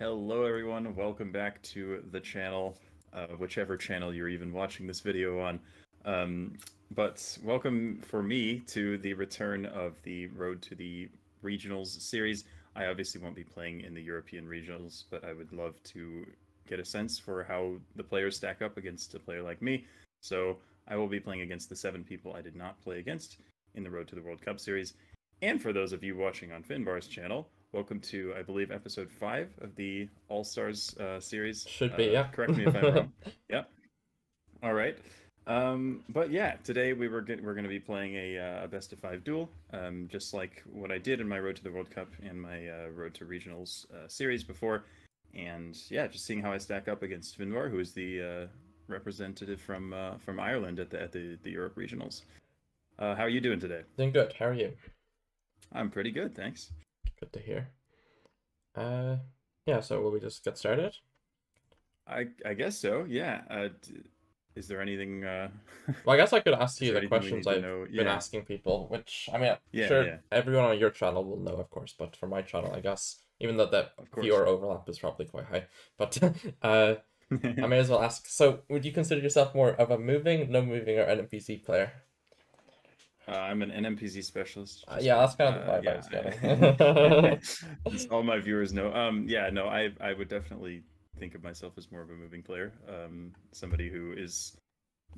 Hello everyone, welcome back to the channel, uh, whichever channel you're even watching this video on. Um, but welcome for me to the return of the Road to the Regionals series. I obviously won't be playing in the European Regionals, but I would love to get a sense for how the players stack up against a player like me. So I will be playing against the seven people I did not play against in the Road to the World Cup series. And for those of you watching on Finbar's channel, welcome to, I believe, episode five of the All Stars uh, series. Should be, Uh, yeah. Correct me if I'm wrong. Yep. All right. Um, but yeah, today we were get, we're going to be playing a, uh, a best of five duel, um, just like what I did in my Road to the World Cup and my uh, Road to Regionals uh, series before. And yeah, just seeing how I stack up against Finbar, who is the uh, representative from uh, from Ireland at the at the, the Europe Regionals. Uh, how are you doing today? Doing good. How are you? I'm pretty good, thanks. Good to hear. Uh, yeah. So will we just get started? I I guess so. Yeah. Uh, d- is there anything? Uh... Well, I guess I could ask you the questions I've know? been asking people, which I mean, Yeah, sure, yeah. everyone on your channel will know, of course, but for my channel, I guess, even though that viewer overlap is probably quite high, but uh, I may as well ask. So, would you consider yourself more of a moving, no moving, or NMPZ player? Uh, I'm an NMPZ specialist. Uh, yeah, that's kind of the vibe I was all my viewers know. Um, yeah, no, I I would definitely think of myself as more of a moving player. Um, somebody who is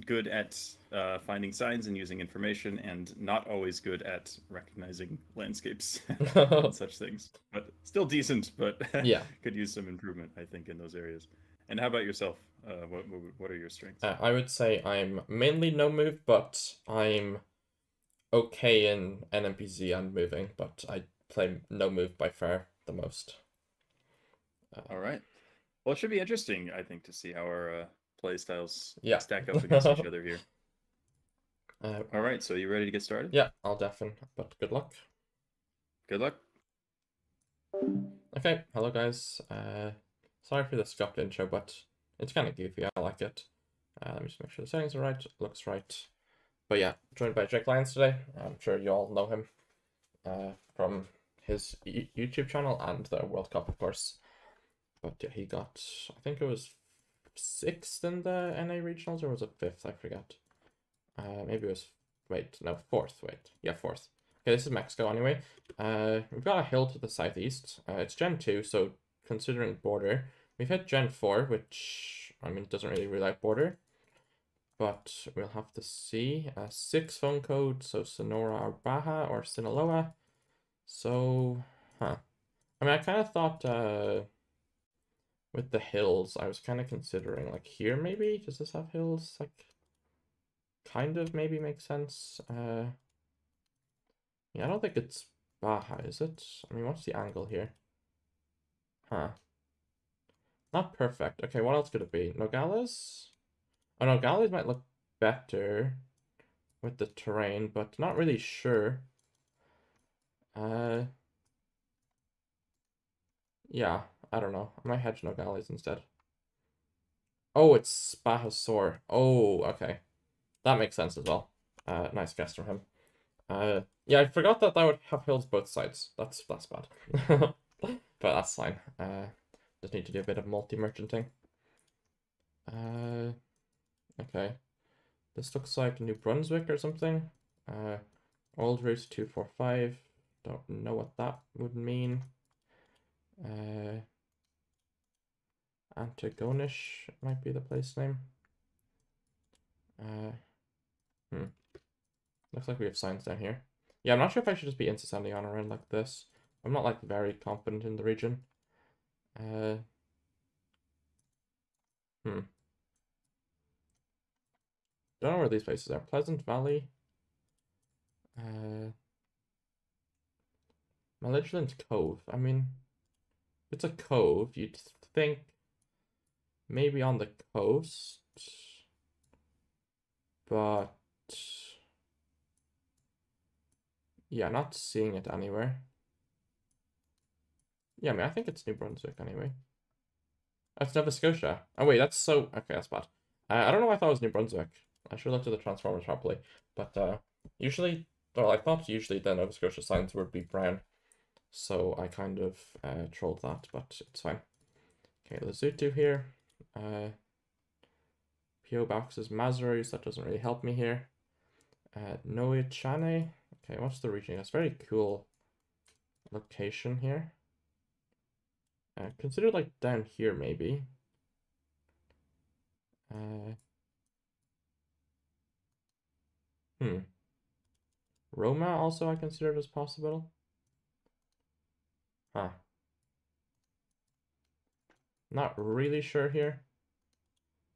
good at uh, finding signs and using information, and not always good at recognizing landscapes and such things. But still decent, but Yeah. could use some improvement, I think, in those areas. And how about yourself? Uh, what what, what are your strengths? Uh, I would say I'm mainly no move, but I'm okay in NMPZ and moving, but I play no move by far the most. All right. Well, it should be interesting, I think, to see how our uh, play styles Yeah. stack up against each other here. Uh, All right, so you ready to get started? yeah, I'll deafen, but good luck. Good luck. Okay, hello guys. Uh, sorry for the scuffed intro, but it's kind of goofy. I like it. Uh, let me just make sure the settings are right. Looks right. But yeah, joined by Jake Lyons today. I'm sure you all know him uh, from his YouTube channel and the World Cup, of course. But yeah, he got, I think it was sixth in the NA regionals, or was it fifth? I forget. Uh, maybe it was, wait, no, fourth. Wait, yeah, fourth. Okay, this is Mexico anyway. Uh, we've got a hill to the southeast. Uh, it's Gen 2, so considering border, we've hit Gen 4, which, I mean, doesn't really out border. But we'll have to see. Uh, six phone code, so Sonora or Baja or Sinaloa. So, huh. I mean, I kind of thought, uh, with the hills, I was kind of considering, like, here maybe? Does this have hills? Like, kind of maybe makes sense. Uh, yeah, I don't think it's Baja, is it? I mean, what's the angle here? Huh. Not perfect. Okay, what else could it be? Nogales? Oh, Nogales might look better with the terrain, but not really sure. Uh, yeah, I don't know. I might hedge Nogales instead. Oh, it's Sor. Oh, okay. That makes sense as well. Uh, nice guess from him. Uh, yeah, I forgot that that would have hills both sides. That's that's bad. but that's fine. Uh, just need to do a bit of multi-merchanting. Uh, okay. This looks like New Brunswick or something. Uh, Old Route 245. Don't know what that would mean. Uh, Antigonish might be the place name. Uh, hmm. Looks like we have signs down here. Yeah, I'm not sure if I should just be incessantly on around like this. I'm not like very confident in the region. Uh, hmm. Don't know where these places are. Pleasant Valley. Uh, Malignant Cove. I mean, it's a cove. You'd think maybe on the coast, but yeah, not seeing it anywhere. Yeah, I mean, I think it's New Brunswick anyway. That's Nova Scotia. Oh wait, that's so okay. That's bad. Uh, I don't know why I thought it was New Brunswick. I should look to the Transformers properly. But uh, usually, well, I thought usually the Nova Scotia signs would be brown, so I kind of uh, trolled that, but it's fine. Okay, Lesotho here. Uh, PO box is Maseru, so that doesn't really help me here. Uh, Noe. Okay, what's the region? It's very cool location here. Uh, consider like down here maybe. Uh, hmm. Roma also I considered as possible. Huh. Not really sure here.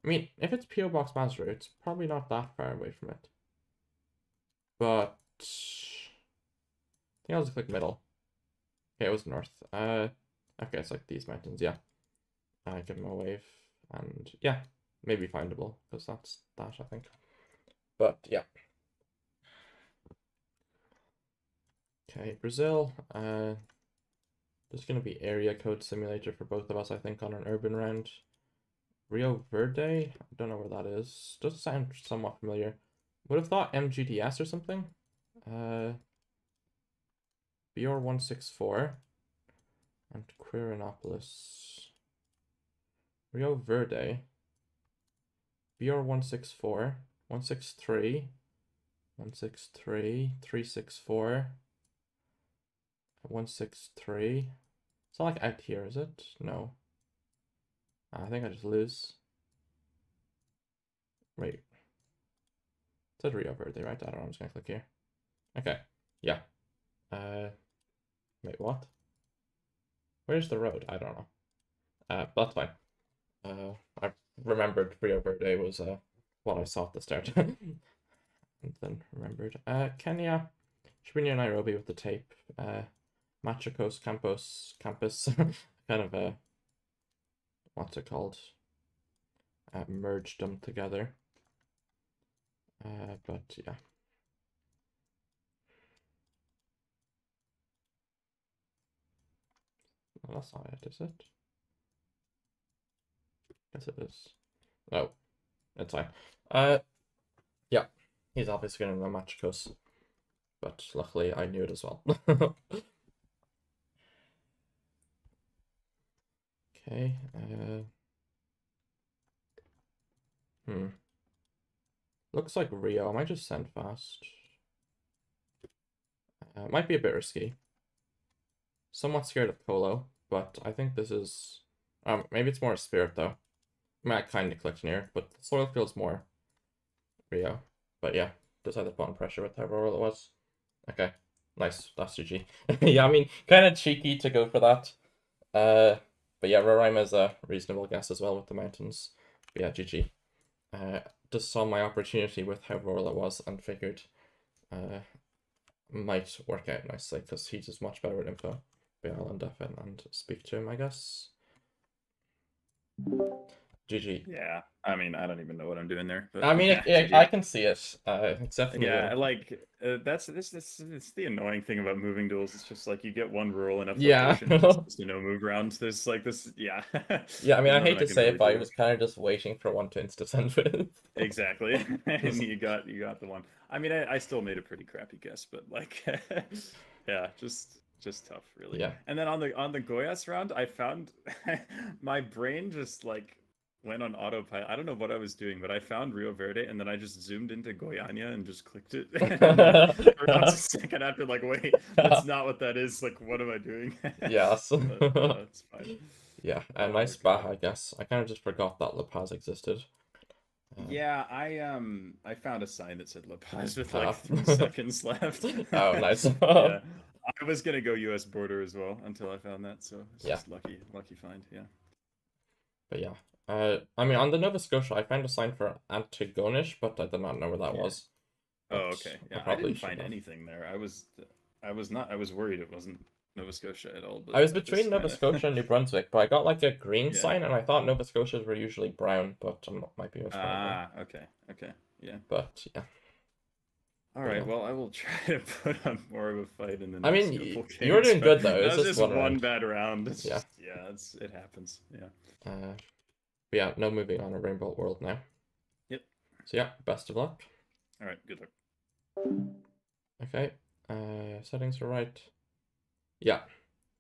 I mean, if it's PO Box Maseru, it's probably not that far away from it. But I think I'll just click middle. Okay, it was north. Uh, okay, it's like these mountains. Yeah, I uh, give them a wave, and yeah, maybe findable because that's that I think. But yeah. Okay, Brazil. Uh, there's gonna be area code simulator for both of us, I think, on an urban round. Rio Verde. I don't know where that is. Does sound somewhat familiar. Would have thought MGDS or something. Uh, BR164 and Quirinopolis. Rio Verde. BR164, 163, 163, 364, 163. It's not like out here, is it? No. I think I just lose. Wait. It said Rio Verde, right? I don't know, I'm just gonna click here. Okay, yeah. Uh, wait, what? Where's the road? I don't know. Uh, that's fine. Uh, I remembered Rio Verde was uh, what I saw at the start. and then remembered. Uh, Kenya. Should be near Nairobi with the tape. Uh, Machakos Campus, campus, kind of, a what's it called? Uh, merged them together. Uh, but yeah. Well, that's not it, is it? Yes, it is. Oh, it's fine. Uh, yeah, he's obviously going to Machakos, but luckily I knew it as well. Okay. Uh, hmm. Looks like Rio. I might just send fast. Uh, might be a bit risky. Somewhat scared of Colo, but I think this is... Um, maybe it's more a Spirit, though. I might kind of click near, but the Soil feels more Rio. But yeah, decided button pressure with however it was. Okay, nice. That's GG. yeah, I mean, kind of cheeky to go for that. Uh, but yeah, Roraima is a reasonable guess as well with the mountains. But yeah, GG. Uh, just saw my opportunity with how rural it was and figured uh, might work out nicely because he's just much better at info. But yeah, I'll end up and speak to him, I guess. GG. Yeah, I mean, I don't even know what I'm doing there. But I mean, yeah, it, I can see it. Uh, it's definitely. Yeah, like uh, that's this this it's the annoying thing about moving duels. It's just like you get one rural enough yeah. you know move around. There's like this, yeah. yeah, I mean, I hate to say it, but I was kind of just waiting for one to insta send with. exactly, and you got you got the one. I mean, I, I still made a pretty crappy guess, but like, yeah, just just tough, really. Yeah. And then on the on the Goiás round, I found my brain just like went on autopilot. I don't know what I was doing, but I found Rio Verde and then I just zoomed into Goiânia and just clicked it. for a second after, like, wait, that's not what that is. Like, what am I doing? yes. but, uh, it's fine. Yeah, a nice Baja, I guess. I kind of just forgot that La Paz existed. Uh, yeah, I um I found a sign that said La Paz with like three seconds left. oh, nice. yeah. I was gonna go U.S. border as well until I found that, so it's yeah. just lucky, lucky find. Yeah. But yeah, uh, I mean, on the Nova Scotia, I found a sign for Antigonish, but I did not know where that yeah. was. Oh, okay. Yeah, I, I didn't find have. anything there. I was, I was not. I was worried it wasn't Nova Scotia at all. I was between Nova Scotia and New Brunswick, but I got like a green yeah. sign, and I thought Nova Scotias were usually brown, but I might be. Ah, okay, okay, yeah. But yeah. All right. Yeah. Well, I will try to put on more of a fight in the. Next I mean, you're doing good though. It's just, just one, one bad round. It's yeah. Just, yeah. It's it happens. Yeah. Uh, but yeah, no moving on a Rainbow World now. Yep. So yeah, best of luck. All right, good luck. Okay, uh, settings are right. Yeah,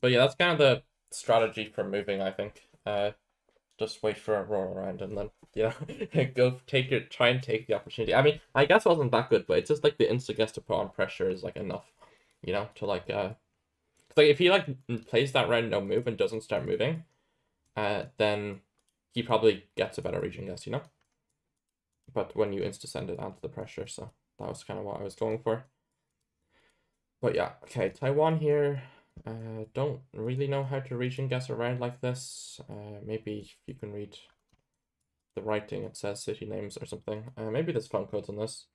but yeah, that's kind of the strategy for moving, I think. Uh, just wait for a roll around and then you know go take your try and take the opportunity. I mean, I guess wasn't that good, but it's just like the insta guess to put on pressure is like enough, you know, to like uh, like if he like plays that round no move and doesn't start moving, uh, then he probably gets a better region guess, you know. But when you insta send it onto the pressure, so that was kind of what I was going for. But yeah, okay, Taiwan here. Uh, don't really know how to region guess around like this. Uh, maybe if you can read the writing, it says city names or something. Uh, maybe there's phone codes on this.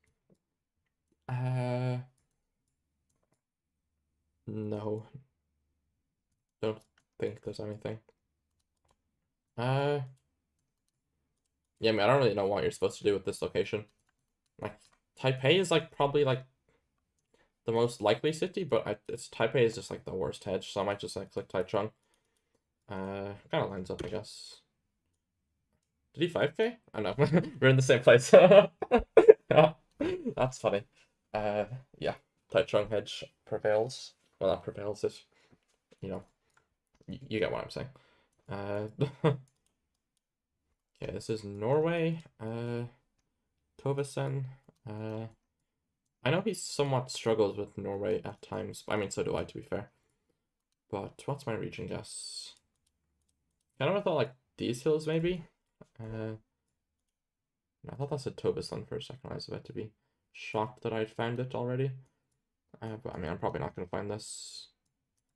Uh, no. Don't think there's anything. Uh, yeah, I mean, I don't really know what you're supposed to do with this location. Like, Taipei is like probably like the most likely city, but I, it's Taipei is just like the worst hedge, so I might just like click Taichung. Uh, kind of lines up, I guess. Did he 5k? I know, we're in the same place. That's funny. Uh, yeah, Taichung hedge prevails. Well, that prevails it. You know, you, you get what I'm saying. Uh, okay, this is Norway. Uh, Tovesen. Uh, I know he somewhat struggles with Norway at times. I mean, so do I, to be fair. But what's my region guess? Kind of thought like these hills, maybe? Uh, I thought that said Tobisland for a second. I was about to be shocked that I'd found it already. Uh, but I mean, I'm probably not going to find this.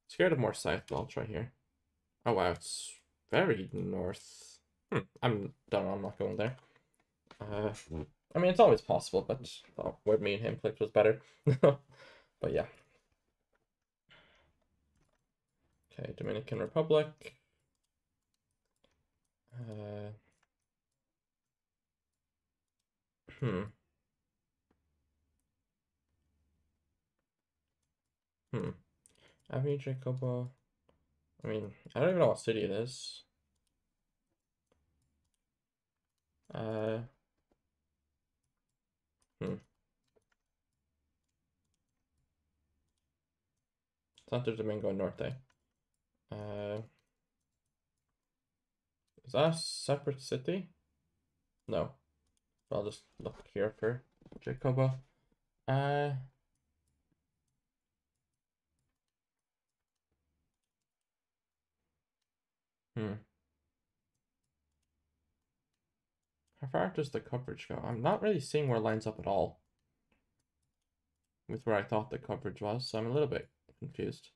Scared of more south, but I'll try here. Oh wow, it's very north. Hmm, I'm done. I'm not going there. Uh, I mean, it's always possible, but oh, where me and him clicked was better. but yeah. Okay, Dominican Republic. Uh, hmm. Hmm. Avenue Jacobo. I mean, I don't even know what city it is. Uh, Hmm. Santo Domingo Norte. Uh, is that a separate city? No. I'll just look here for Jacobo. Uh, hmm. How far does the coverage go? I'm not really seeing where it lines up at all with where I thought the coverage was, so I'm a little bit confused.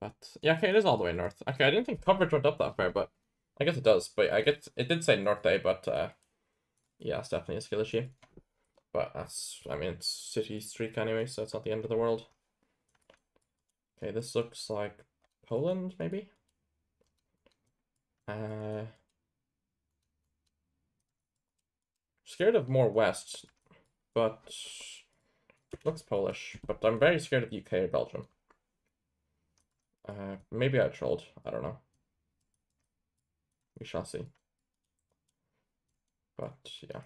But yeah, okay, it is all the way north. Okay, I didn't think coverage went up that far, but I guess it does. But I get it did say north A, but uh, yeah, it's definitely a skill issue. But that's I mean it's city streak anyway, so it's not the end of the world. Okay, this looks like Poland, maybe. Uh, scared of more west, but looks Polish. But I'm very scared of UK or Belgium. Uh, maybe I trolled. I don't know. We shall see. But yeah.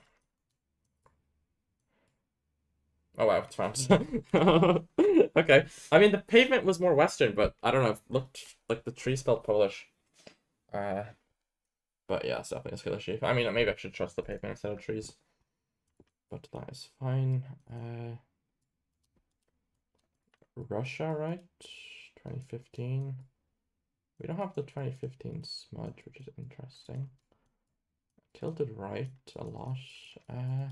Oh wow, it's France. okay. I mean, the pavement was more western, but I don't know. It looked like the tree spelled Polish. Uh, but yeah, it's definitely a skill issue. I mean, maybe I should trust the pavement instead of trees. But that is fine. Uh, Russia, right? 2015. We don't have the 2015 smudge, which is interesting. Tilted right a lot. Uh,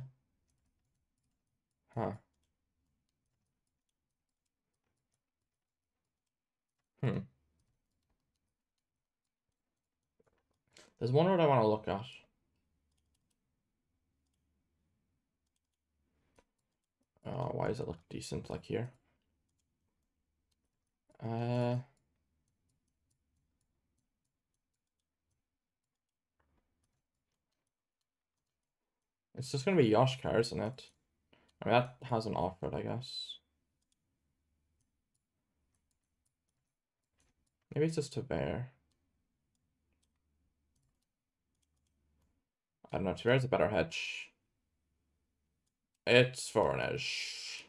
huh. Hmm. There's one word I want to look at. Uh, why does it look decent like here? Uh, it's just gonna be Yoshkar, isn't it? I mean, that has an offer, I guess. Maybe it's just a bear. I don't know, Tiberia's is a better hedge. It's Voronezh.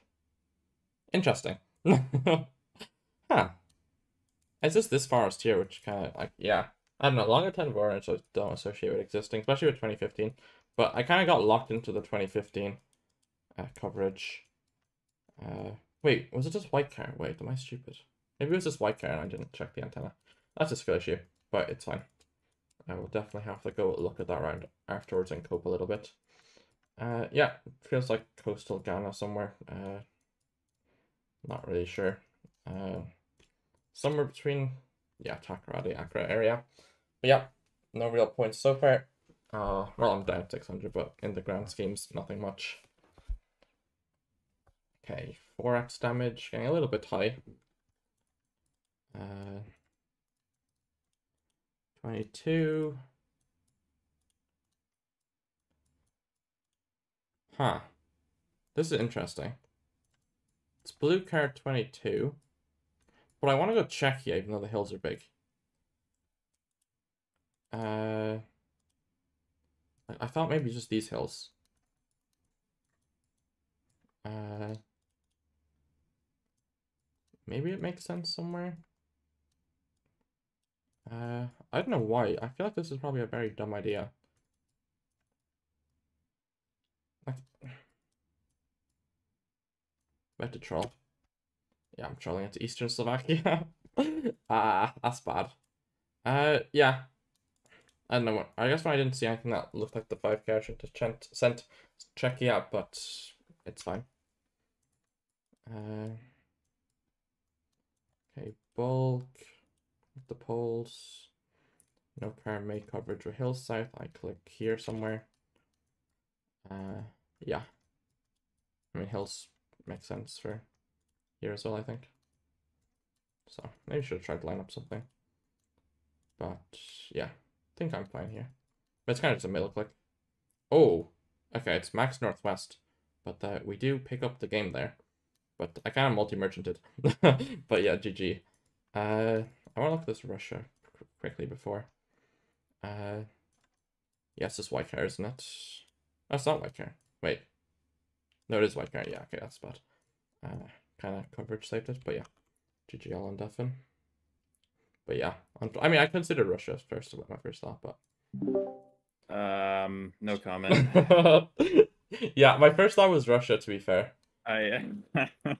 Interesting. huh. It's just this forest here, which kind of like, yeah. I don't know, longer term variants I don't associate with existing, especially with 2015. But I kind of got locked into the 2015 uh, coverage. Uh, wait, was it just white car? Wait, am I stupid? Maybe it was just white car and I didn't check the antenna. That's a skill issue, but it's fine. I will definitely have to go look at that round afterwards and cope a little bit. Uh, yeah, feels like coastal Ghana somewhere. Uh, not really sure. Uh, somewhere between, yeah, Takoradi, Accra area. But yeah, no real points so far. Uh, well, I'm down 600, but in the grand schemes, nothing much. Okay, 4x damage, getting a little bit high. Uh, 22. Huh. This is interesting. It's blue card 22. But I want to go Czechia, even though the hills are big. Uh, I thought maybe just these hills. Uh, maybe it makes sense somewhere. Uh, I don't know why. I feel like this is probably a very dumb idea. Like, better troll. Yeah, I'm trolling into Eastern Slovakia. Ah, that's bad. Uh, yeah. I don't know what. I guess when I didn't see anything that looked like the five character to Chent, sent Czechia, but it's fine. Uh, okay, bulk the poles. No car may coverage with hill south. I click here somewhere. Uh, yeah. I mean, hills make sense for here as well, I think. So maybe should have tried to line up something. But yeah, I think I'm fine here. But it's kind of just a middle click. Oh, okay, it's max northwest. But uh, we do pick up the game there. But I kind of multi-merchanted. but yeah, GG. Uh, I want to look at this Russia quickly before. Uh, yes, it's white car, isn't it? That's not white car. Wait. No, it is white car. Yeah, okay, that's bad. Uh, kind of coverage saved it, but yeah. GGL on Duffin. But yeah, I mean, I consider Russia first, my first thought, but. Um, no comment. yeah, my first thought was Russia, to be fair. I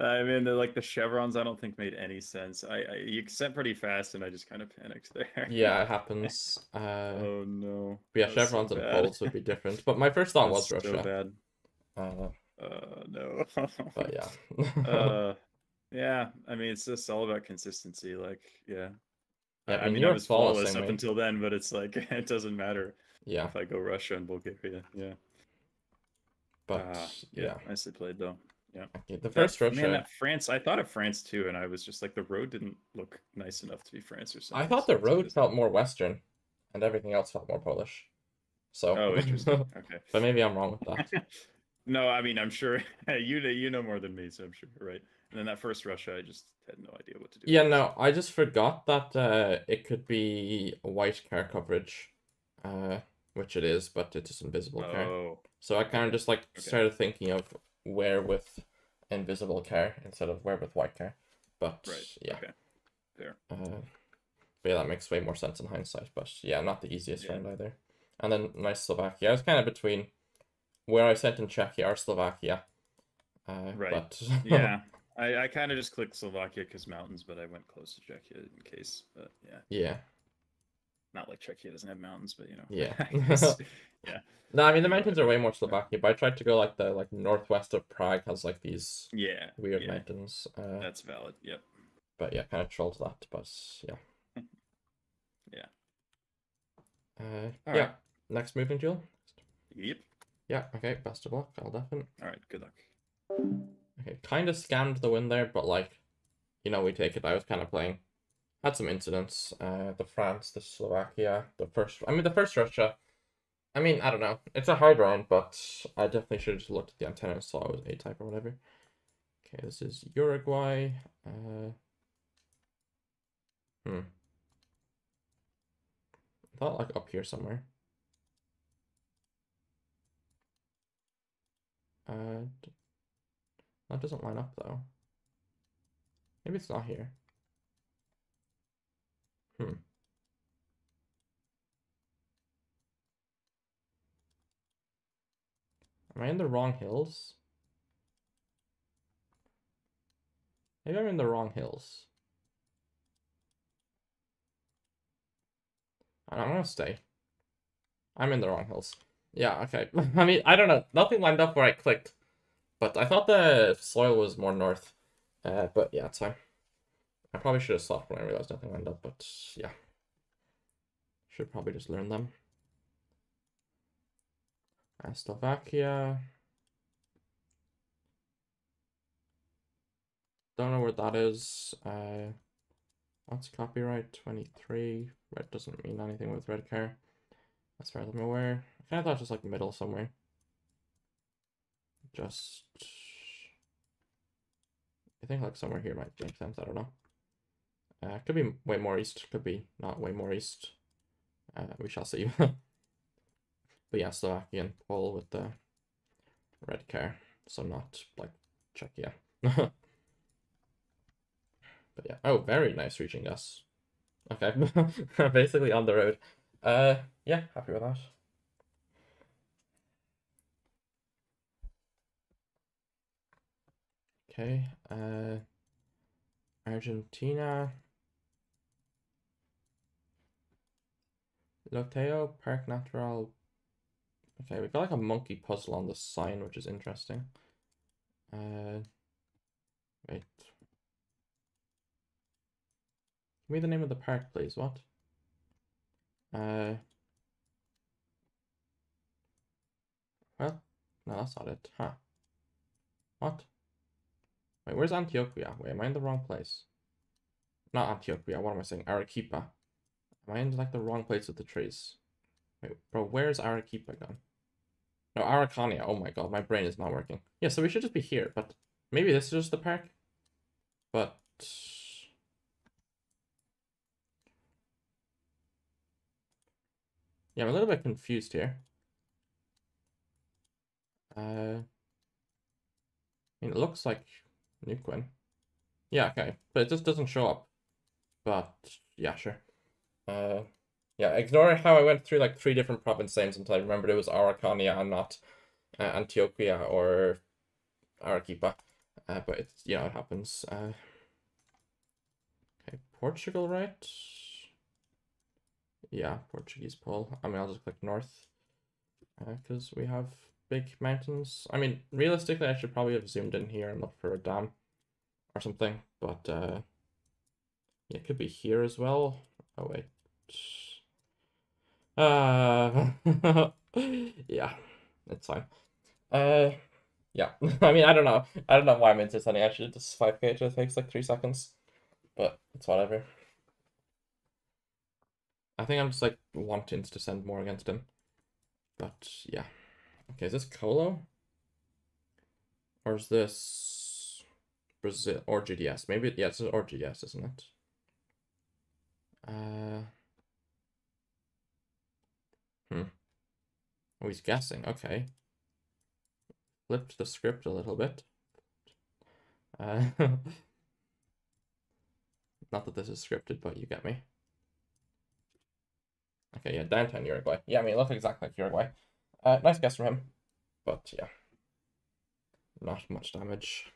I mean, the, like the chevrons, I don't think made any sense. I, I you sent pretty fast, and I just kind of panicked there. Yeah, it happens. Uh, oh no. yeah, chevrons so and poles would be different, but my first thought was Russia. So bad. Uh, Uh, no. but yeah. uh, yeah. I mean, it's just all about consistency. Like, yeah. Yeah, I, I mean, you I was flawless up until then, but it's like it doesn't matter yeah, if I go Russia and Bulgaria. Yeah. but Ah, yeah. Nicely played, though. Okay, the That- first man, Russia. that France. I thought of France too, and I was just like, the road didn't look nice enough to be France or something. I thought the road felt more Western, and everything else felt more Polish. So. Oh, interesting. Okay. but maybe I'm wrong with that. no, I mean, I'm sure you know you know more than me, so I'm sure you're right. And then that first Russia, I just had no idea what to do. Yeah, no, I just forgot that uh, it could be white car coverage, uh, which it is, but it's just invisible car. Oh, So I kind of just like Okay. started thinking of where with invisible care instead of where with white care. But right. yeah, Okay. Fair. uh, but yeah, that makes way more sense in hindsight. But yeah, not the easiest Yeah. round either. And then nice Slovakia. I was kind of between where I sent in Czechia or Slovakia. Uh, Right. But Yeah. I, I kind of just clicked Slovakia because mountains, but I went close to Czechia in case. But yeah, yeah. Not like Czechia doesn't have mountains, but you know. Yeah. yeah. No, I mean the mountains are way more Slovakia, but I tried to go like the like northwest of Prague has like these yeah. weird yeah, mountains. Uh, That's valid. Yep. but yeah, kind of trolled that. But yeah. Yeah. Uh, All yeah. right. Next moving duel. Yep. Yeah. Okay. Best of luck. I'll definitely. All right. Good luck. Okay. Kind of scammed the win there, but like, you know, we take it. I was kind of playing. Had some incidents. Uh, the France, the Slovakia, the first. I mean, the first Russia. I mean, I don't know. It's a hard round, but I definitely should have just looked at the antenna and saw it was A type or whatever. Okay, this is Uruguay. Uh, hmm. I thought like up here somewhere. Uh, that doesn't line up though. Maybe it's not here. Hmm. Am I in the wrong hills? Maybe I'm in the wrong hills. I'm gonna stay. I'm in the wrong hills. Yeah, okay. I mean, I don't know. Nothing lined up where I clicked. But I thought the soil was more north. Uh, but yeah, it's fine. I probably should have stopped when I realized nothing lined up, but yeah. Should probably just learn them. Slovakia. Don't know where that is. Uh, what's copyright? 23. Red doesn't mean anything with Redcar. As far as I'm aware. I kind of thought it just like middle somewhere. Just... I think like somewhere here might make sense. I don't know. Uh, could be way more east. Could be not way more east. Uh, we shall see. but yeah, Slovakian Pole with the red car. So not like Czechia. but yeah. Oh, very nice reaching us. Okay. Basically on the road. Uh, yeah, happy with that. Okay, uh, Argentina. Loteo Park Natural. Okay, we've got like a monkey puzzle on the sign, which is interesting. Uh, wait. Give me the name of the park, please. What? Uh. Well, no, that's not it. Huh. What? Wait, where's Antioquia? Wait, am I in the wrong place? Not Antioquia, what am I saying? Arequipa. Am I in like the wrong place with the trees? Wait, bro, where's Arequipa gone? No, Araucania. Oh my god, my brain is not working. Yeah, so we should just be here, but maybe this is just the park? But... Yeah, I'm a little bit confused here. Uh, I mean, it looks like Neuquén. Yeah, okay, but it just doesn't show up. But, yeah, sure. Uh, yeah, ignore how I went through like three different province names until I remembered it was Araucania and not uh, Antioquia or Arequipa. Uh, but it's, you know, it happens. Uh, okay, Portugal, right? Yeah, Portuguese pole. I mean, I'll just click north because uh, we have big mountains. I mean, realistically, I should probably have zoomed in here and looked for a dam or something, but uh, yeah, it could be here as well. Oh, wait. Uh, yeah, it's fine. Uh, yeah, I mean, I don't know. I don't know why I'm into sending actually this 5k, it takes like 3 seconds, but it's whatever. I think I'm just like wanting to send more against him. But yeah. Okay, is this Colo? Or is this Brazil or GDS? Maybe yeah, it's or GDS, isn't it? Uh Hmm. Oh, he's guessing. Okay. Flipped the script a little bit. Uh, not that this is scripted, but you get me. Okay, yeah, downtown Uruguay. Yeah, I mean, it looks exactly like Uruguay. Uh, nice guess from him. But, yeah. Not much damage.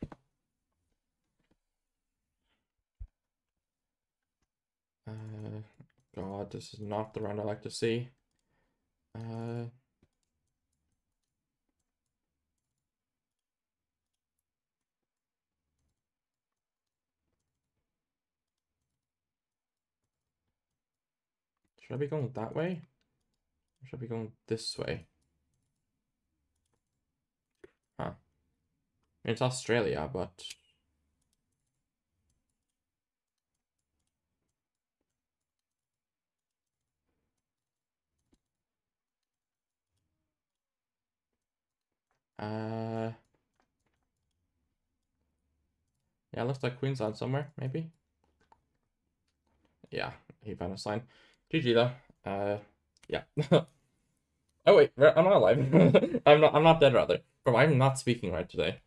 Uh, God, this is not the round I like to see. Uh, should I be going that way? Or should I be going this way? Huh. It's Australia, but... Uh, yeah, looks like Queensland somewhere, maybe. Yeah, he found a sign. GG though. Uh, yeah. oh wait, I'm not alive. I'm not. I'm not dead rather. Bro, I'm not speaking right today.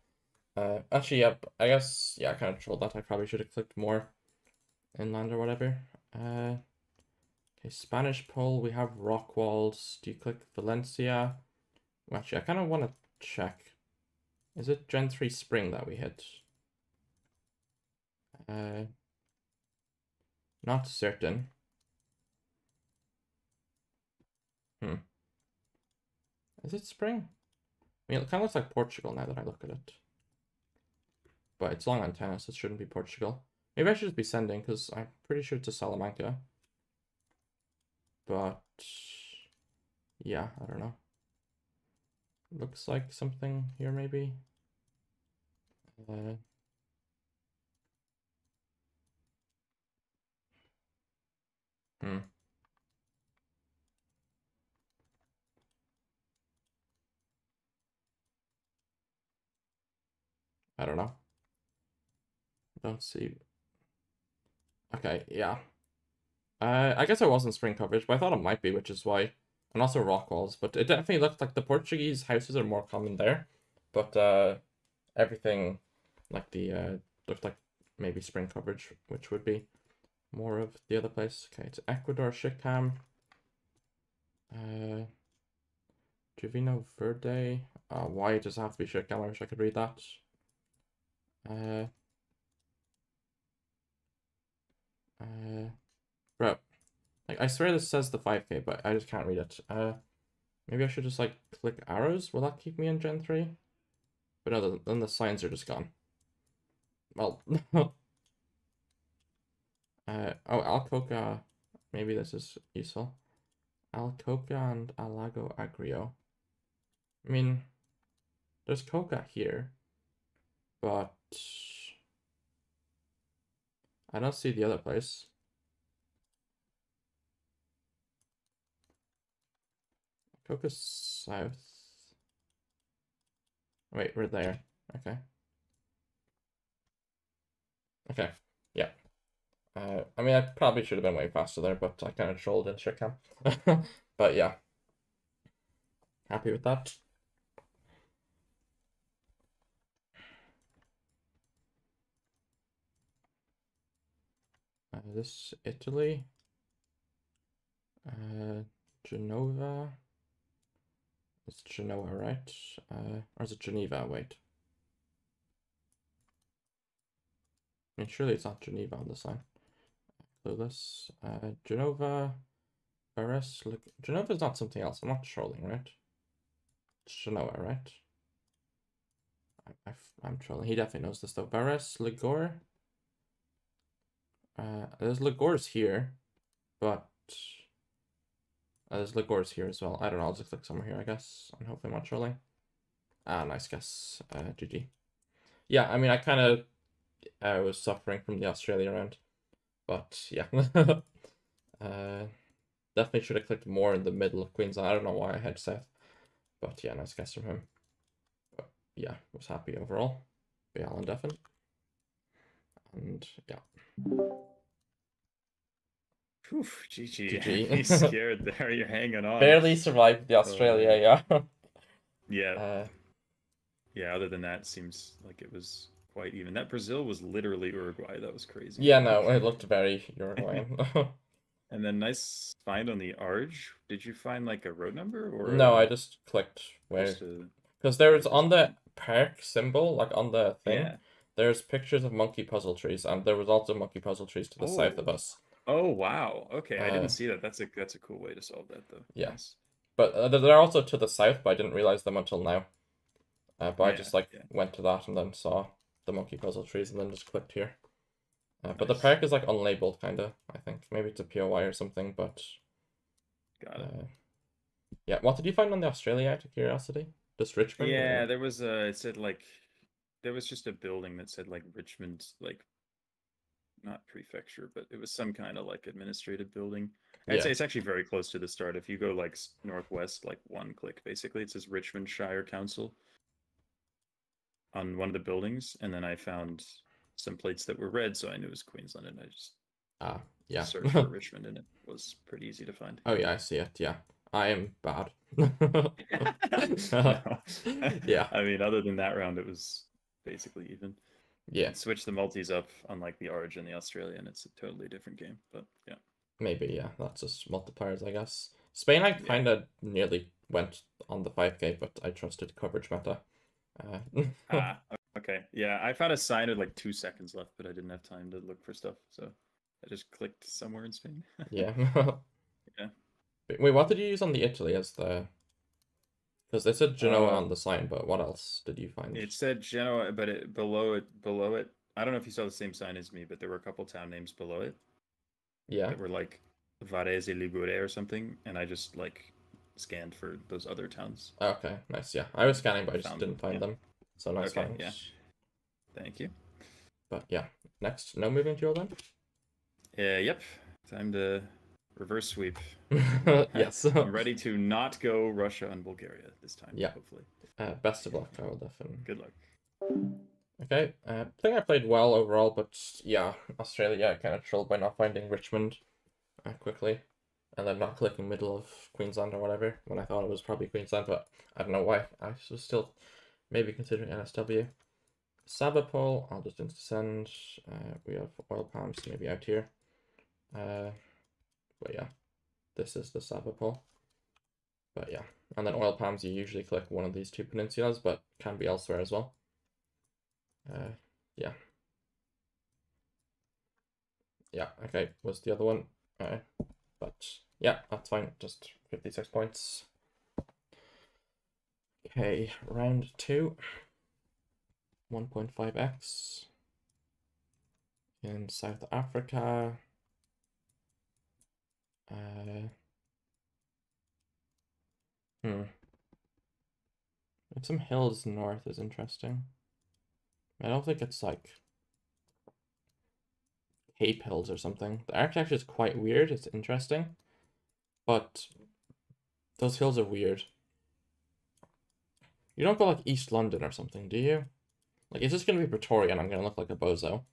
Uh, actually, yep. I guess yeah. I kind of trolled that. I probably should have clicked more inland or whatever. Uh, okay, Spanish pole. We have rock walls. Do you click Valencia? Actually, I kind of want to check. Is it Gen 3 Spring that we hit? Uh, not certain. Hmm. Is it spring? I mean, it kind of looks like Portugal now that I look at it. But it's long antenna, so it shouldn't be Portugal. Maybe I should just be sending, because I'm pretty sure it's a Salamanca. But, yeah, I don't know. Looks like something here, maybe. Uh, hmm. I don't know. Don't see. Okay, yeah. Uh, I guess it wasn't spring coverage, but I thought it might be, which is why. And also rock walls, but it definitely looked like the Portuguese houses are more common there. But uh, everything, like the, uh, looked like maybe spring coverage, which would be more of the other place. Okay, it's Ecuador, Shikam. Uh, Juvino Verde. Uh, why does it have to be Shikam? I wish I could read that. Uh, uh, I swear this says the 5k, but I just can't read it. Uh, maybe I should just like click arrows. Will that keep me in Gen 3? But no, then the signs are just gone. Well, uh, oh, Alcoca, maybe this is useful. Alcoca and Alago Agrio. I mean, there's Coca here, but I don't see the other place. Coca South. Wait, we're there. Okay. Okay, yeah. Uh, I mean, I probably should have been way faster there, but I kind of trolled in Shikam. but yeah. Happy with that. Uh, this Italy. Uh, Genova. It's Genoa, right? Uh, or is it Geneva? Wait. I mean, surely it's not Geneva on the sign. Clueless. Uh, Genova. Paris. Look, Genova is not something else. I'm not trolling, right? It's Genoa, right? I, I, am trolling. He definitely knows this though. Paris, Ligor. Uh, there's Ligors here, but uh, there's Ligors here as well. I don't know. I'll just click somewhere here, I guess, and hopefully trolling. Ah, nice guess. Uh, GG. Yeah, I mean, I kind of I was suffering from the Australia round. But yeah. uh, definitely should have clicked more in the middle of Queensland. I don't know why I had South. But yeah, nice guess from him. But yeah, was happy overall. Be Alan Duffin. And yeah. Oof, GG. GG. He's scared there. You're hanging on. Barely survived the Australia, yeah. yeah. Uh, yeah, other than that, seems like it was quite even. That Brazil was literally Uruguay. That was crazy. Yeah, no, it looked very Uruguayan. and then nice find on the Arge. Did you find like a road number or? No, I just clicked where because there was on the park symbol, like on the thing. Yeah. There's pictures of monkey puzzle trees, and there was also monkey puzzle trees to the oh. south of oh. us. Oh wow! Okay, I didn't uh, see that. That's a that's a cool way to solve that though. Yes, but uh, they're also to the south, but I didn't realize them until now. Uh, but yeah, I just like yeah. went to that and then saw the monkey puzzle trees and then just clicked here. Uh. But the park is like unlabeled, kind of. I think maybe it's a POI or something, but. Got it. Uh, yeah, what did you find on the Australia? Out of curiosity, just Richmond. Yeah, or... there was a. It said like, there was just a building that said like Richmond, like, not prefecture, but it was some kind of like administrative building. I'd yeah. say it's actually very close to the start. If you go like northwest, like one click, basically, it says Richmond Shire Council on one of the buildings, and then I found some plates that were red, so I knew it was Queensland, and I just ah yeah searched for Richmond, and it was pretty easy to find. Oh yeah, I see it. Yeah, I am bad. yeah, I mean, other than that round, it was basically even. Yeah, switch the multis up, unlike the Origin, the Australian, it's a totally different game. But yeah, maybe yeah, that's just multipliers, I guess. Spain, I kind of nearly went on the 5k, but I trusted coverage meta. Uh, ah, okay. Yeah, I found a sign with like two seconds left, but I didn't have time to look for stuff, so I just clicked somewhere in Spain. yeah. yeah. Wait, what did you use on the Italy as the? Because they said Genoa Uh, on the sign, but what else did you find? It said Genoa, but it below it, below it. I don't know if you saw the same sign as me, but there were a couple town names below it yeah. that were like Varese Ligure or something, and I just like scanned for those other towns. Okay, nice. Yeah, I was scanning, but I just Found didn't them, find yeah. them. So nice Okay, finds. yeah. Thank you. But yeah, next, no moving duel then. Yeah, yep. Time to reverse sweep. yes. I'm ready to not go Russia and Bulgaria this time. Yeah. Hopefully. uh, best of luck. I will definitely. Good luck. Okay, uh, I think I played well overall, but yeah, Australia I kind of trolled by not finding Richmond uh, quickly, and then not clicking middle of Queensland or whatever when I thought it was probably Queensland, but I don't know why. I was still maybe considering NSW. Sabapol, I'll just insta send. Uh, we have oil palms maybe out here. But yeah, this is the Sabapol. But yeah, and then oil palms you usually click one of these two peninsulas, but can be elsewhere as well. Uh, yeah. Yeah, okay, was the other one. Uh, but yeah, that's fine. Just 56 points. Okay, round two. 1.5x. In South Africa. Uh, hmm. And some hills north is interesting. I don't think it's like Cape Hills or something. The architecture is quite weird. It's interesting, but those hills are weird. You don't go like East London or something, do you? Like, it's just gonna be Pretoria, and I'm gonna look like a bozo.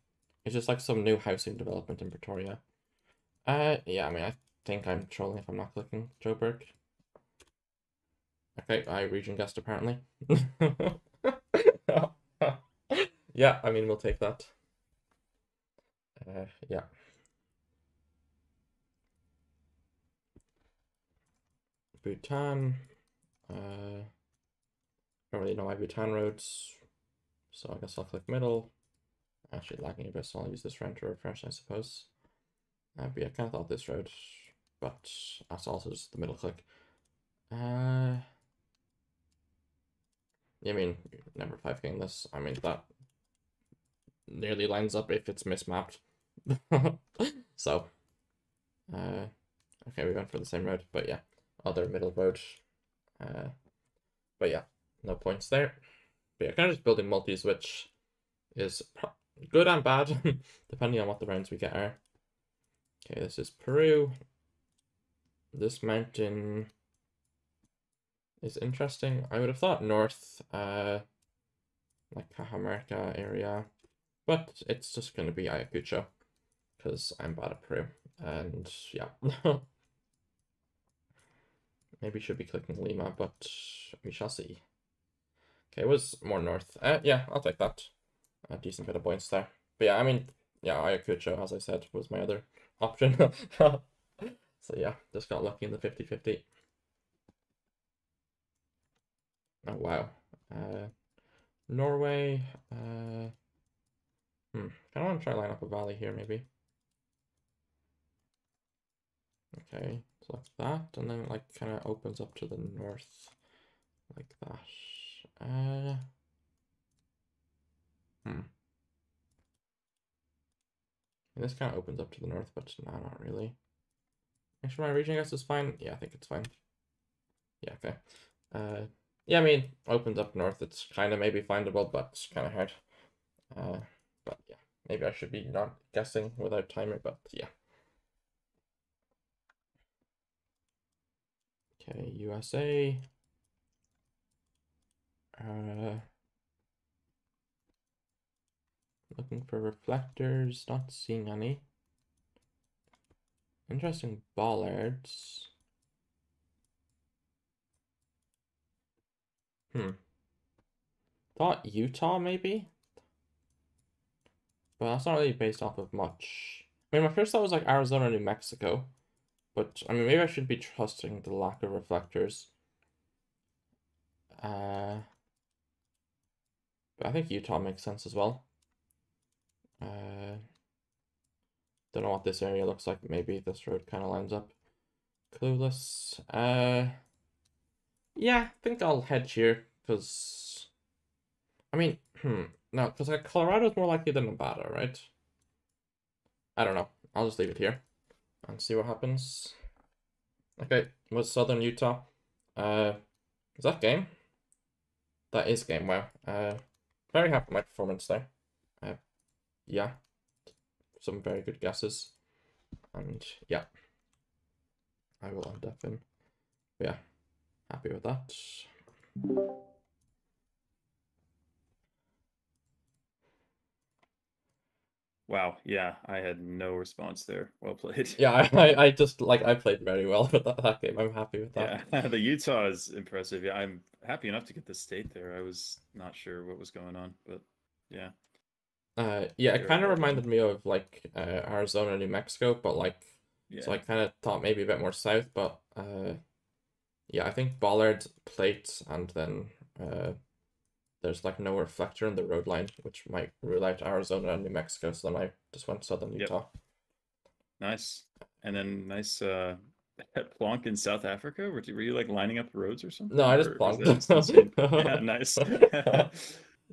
It's just like some new housing development in Pretoria. Uh, yeah. I mean, I think I'm trolling if I'm not clicking Joburg. Okay, I region guessed apparently. yeah, I mean, we'll take that. Uh, yeah. Bhutan. Uh, don't really know my Bhutan roads, so I guess I'll click middle. Actually, lagging a bit, so I'll use this round to refresh, I suppose. Uh, but yeah, I kind of thought this road, but that's also just the middle click. Uh, I mean, number five getting this. I mean, that nearly lines up if it's mismapped. so, uh, okay, we went for the same road, but yeah, other middle road. Uh, but yeah, no points there. But yeah, kind of just building multis, which is good and bad, depending on what the rounds we get are. Okay, this is Peru. This mountain is interesting. I would have thought north, uh, like Cajamarca area, but it's just going to be Ayacucho because I'm bad at Peru. And yeah, maybe should be clicking Lima, but we shall see. Okay, it was more north. Uh, yeah, I'll take that. A decent bit of points there. But yeah, I mean, yeah, Ayacucho, as I said, was my other option. so yeah, just got lucky in the 50-50. Oh wow. Uh, Norway. Uh, hmm. I don't want to try line up a valley here, maybe. Okay, so that, and then it like kind of opens up to the north, like that. Uh. Hmm. And this kind of opens up to the north, but no, not really. Actually, my region, guess, is fine. Yeah, I think it's fine. Yeah, okay. Uh, yeah, I mean, opens up north. It's kind of maybe findable, but it's kind of hard. Uh, but yeah, maybe I should be not guessing without timer, but yeah. Okay, USA. Uh, looking for reflectors, not seeing any. Interesting bollards. Hmm. Thought Utah maybe? But that's not really based off of much. I mean, my first thought was like Arizona, New Mexico. But, I mean, maybe I should be trusting the lack of reflectors. Uh, but I think Utah makes sense as well. Uh, don't know what this area looks like. Maybe this road kind of lines up. Clueless. Uh, yeah, I think I'll hedge here because, I mean, hmm, no, because like Colorado's more likely than Nevada, right? I don't know. I'll just leave it here and see what happens. Okay, what's Southern Utah? Uh, is that game? That is game. Wow. Uh, very happy with my performance there. Uh, yeah, some very good guesses, and yeah, I will end up in. Yeah, happy with that. Wow. Yeah, I had no response there. Well played. Yeah, I, I, I just like I played very well with that, that game. I'm happy with that. Yeah, the Utah is impressive. Yeah, I'm happy enough to get the state there. I was not sure what was going on, but yeah. Uh, yeah, it kind of reminded me of like uh, Arizona, New Mexico, but like Yeah. so I kind of thought maybe a bit more south, but uh, yeah, I think Bollard plate and then uh, there's like no reflector in the road line, which might rule out Arizona and New Mexico. So then I just went southern Yep. Utah. Nice. And then nice uh plonk in South Africa. Were you, were you like lining up the roads or something? No, I just plonked. that just insane? yeah, nice.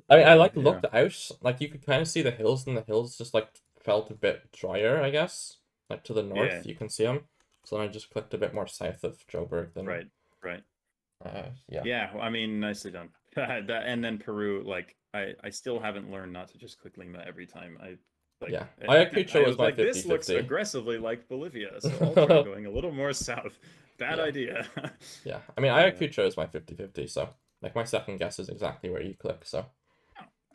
I mean, I like Yeah. looked out, like you could kind of see the hills, and the hills just like felt a bit drier, I guess. Like to the north, Yeah. you can see them. So then I just clicked a bit more south of Joburg than right, right. Uh, yeah. Yeah, I mean, nicely done. that and then Peru, like I, I still haven't learned not to just click Lima every time. I like Yeah. I- Ayacucho I was my like this looks 50-50. aggressively like Bolivia, so I'll try going a little more south. Bad Yeah. idea. Yeah. I mean, Ayacucho is my 50-50, so like my second guess is exactly where you click. So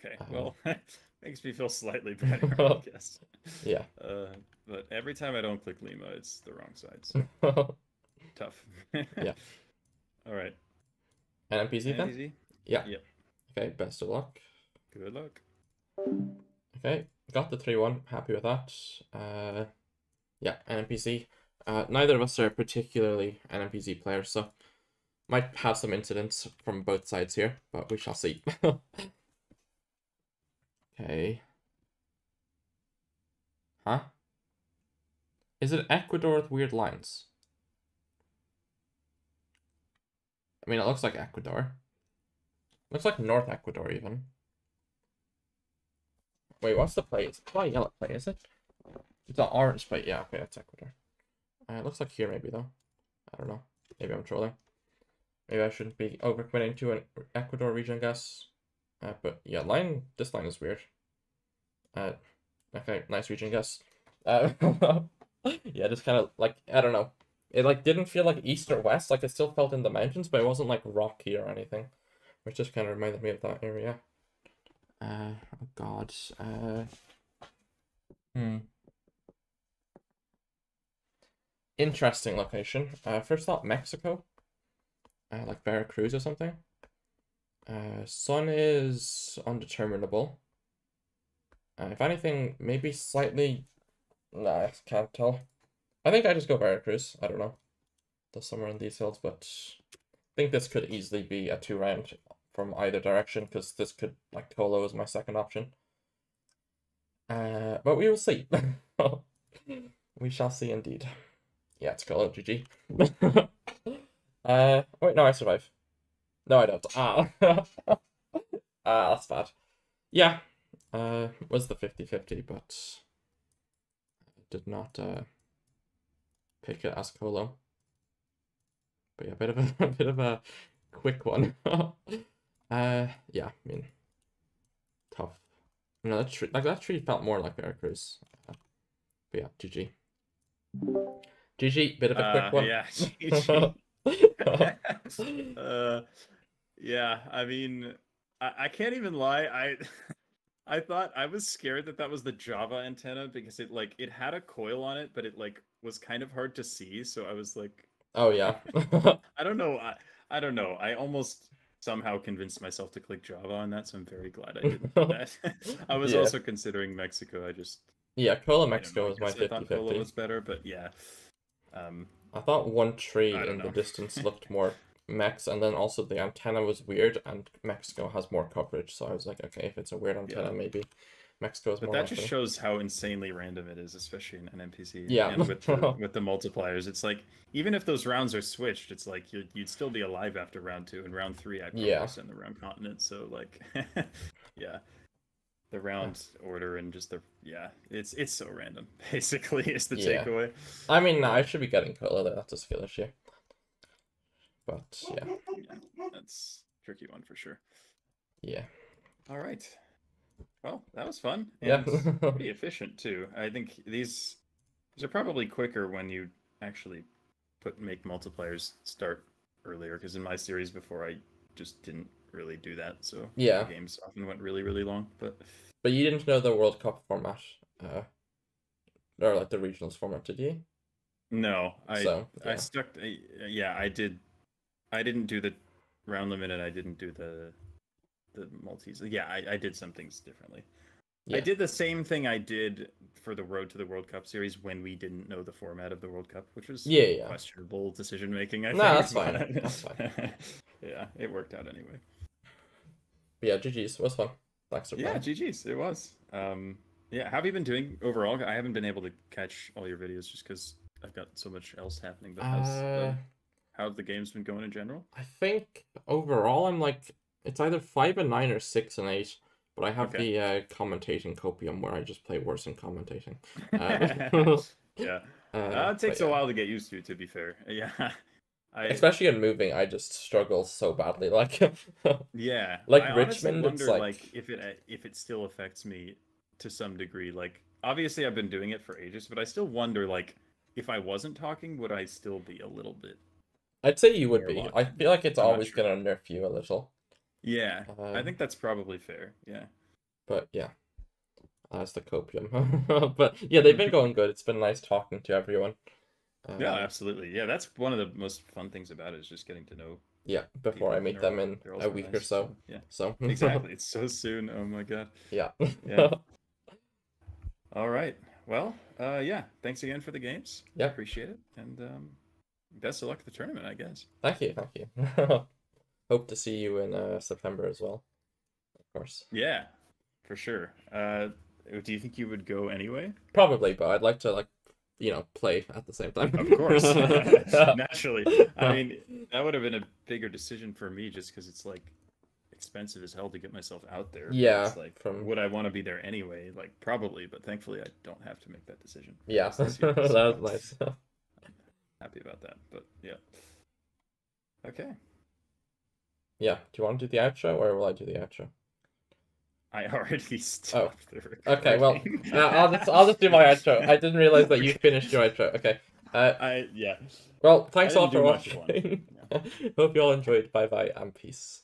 okay, Uh, well, makes me feel slightly better, I guess. yeah. Uh, but every time I don't click Lima, it's the wrong side. So tough. Yeah. All right. NMPZ then. Easy. Yeah. Yep. Okay. Best of luck. Good luck. Okay. Got the three one. Happy with that. Uh, yeah. NMPZ. Uh, neither of us are particularly NMPZ players, so might have some incidents from both sides here, but we shall see. Okay. Huh? Is it Ecuador with weird lines? I mean, it looks like Ecuador. Looks like North Ecuador, even. Wait, what's the plate? It's not a yellow plate, is it? It's an orange plate. Yeah, okay, that's Ecuador. Uh, it looks like here, maybe, though. I don't know. Maybe I'm trolling. Maybe I shouldn't be overcommitting to an Ecuador region guess. Uh, but yeah, line, this line is weird. Uh, okay, nice region guess. Uh, yeah, just kind of like, I don't know. It like didn't feel like east or west. Like it still felt in the mountains, but it wasn't like rocky or anything. Which just kind of reminded me of that area. Uh, oh god. Uh, hmm. Interesting location. Uh, first thought Mexico. Uh, like Veracruz or something. Uh, sun is undeterminable. Uh, if anything, maybe slightly. Nah, I can't tell. I think I just go Veracruz. I don't know. There's somewhere in these hills, but I think this could easily be a two round from either direction because this could like Tolo is my second option. Uh, but we will see. we shall see indeed. Yeah, it's Colo GG. uh, wait, no, I survive. No, I don't. Ah, ah, that's bad. Yeah, uh, was the 50-50, but did not uh pick it as Colo. But yeah, a bit of a, a bit of a quick one. uh, yeah, I mean, tough. You know, that tree, like that tree felt more like Veracruz. Uh, but yeah, GG. GG, bit of a Uh, quick one. yeah. uh, yeah, I mean, I, I can't even lie. I I thought I was scared that that was the Java antenna because it like it had a coil on it, but it like was kind of hard to see. So I was like, oh yeah. I don't know. I, I don't know. I almost somehow convinced myself to click Java on that, so I'm very glad I didn't do that. I was Yeah. also considering Mexico. I just yeah, Colo Mexico know, was my guess I thought Colo 50-50. was better, but yeah. Um, I thought one tree in the distance looked more Mex, and then also the antenna was weird, and Mexico has more coverage. So I was like, okay, if it's a weird antenna, Yeah. maybe Mexico is But more. that just shows how insanely random it is, especially in an NMPZ. Yeah. And with the, with the multipliers, it's like even if those rounds are switched, it's like you'd, you'd still be alive after round two. And round three, I probably Yeah. send the round continent. So like, yeah, the round order and just the yeah, it's it's so random. Basically, is the Yeah. takeaway. I mean, no, I should be getting color there. That's a skill issue. But yeah, Yeah, that's a tricky one for sure. yeah, All right. Well, that was fun. yeah. Pretty efficient too. I think these these are probably quicker when you actually put make multipliers start earlier. Because in my series before, I just didn't really do that, so Yeah. games often went really really long. But but you didn't know the World Cup format, uh, or like the regionals format, did you? no, I So, yeah. I stuck. I, yeah, I did. I didn't do the round limit, and I didn't do the the multis. Yeah, I, I did some things differently. I did the same thing I did for the Road to the World Cup series when we didn't know the format of the World Cup, which was Yeah, yeah. questionable decision making. I No, think. that's fine, that's fine. yeah, it worked out anyway. But yeah, GG's was fun. Thanks for Yeah. GG's. It was. Um, yeah, how have you been doing overall? I haven't been able to catch all your videos just because I've got so much else happening. But Uh, how's the game's been going in general? I think overall I'm like it's either five and nine or six and eight. But I have Okay. the uh, commentating copium where I just play worse in commentating. Uh, yeah, uh, uh, it takes a while to get used to. To be fair, yeah. I, Especially in moving, I just struggle so badly. Like, Yeah, Like I Richmond, it's wonder, like- if it if it still affects me to some degree. Like, obviously, I've been doing it for ages, but I still wonder, like, if I wasn't talking, would I still be a little bit? I'd say you would be. what? I feel like it's I'm always sure. gonna nerf you a little. Yeah, I Um, think that's probably fair. Yeah, But yeah, that's the copium. but yeah, they've been going good. It's been nice talking to everyone. yeah, Um, absolutely. Yeah, that's one of the most fun things about it is just getting to know. yeah. Before I people. meet them all- in a so week or so. Yeah, So exactly. it's so soon. Oh my god. yeah. Yeah. All right. Well, uh, yeah. Thanks again for the games. Yeah. appreciate it, and um, best of luck at the tournament, I guess. thank you. Thank you. Hope to see you in uh, September as well. Of course. Yeah, for sure. Uh, do you think you would go anyway? Probably, but I'd like to like you know play at the same time. Of course, naturally. I mean, that would have been a bigger decision for me, just because it's like expensive as hell to get myself out there. Yeah, it's like, from- would I want to be there anyway? Like, probably, but thankfully, I don't have to make that decision. yeah, that was nice. Happy about that, but yeah. Okay, yeah. Do you want to do the outro or will I do the outro? I already stopped the recording. Okay, well, Uh, I'll just I'll just do my outro. I didn't realize that you finished your outro. Okay. Uh, I yeah. well, thanks all for watching. Hope you all enjoyed. Bye bye and peace.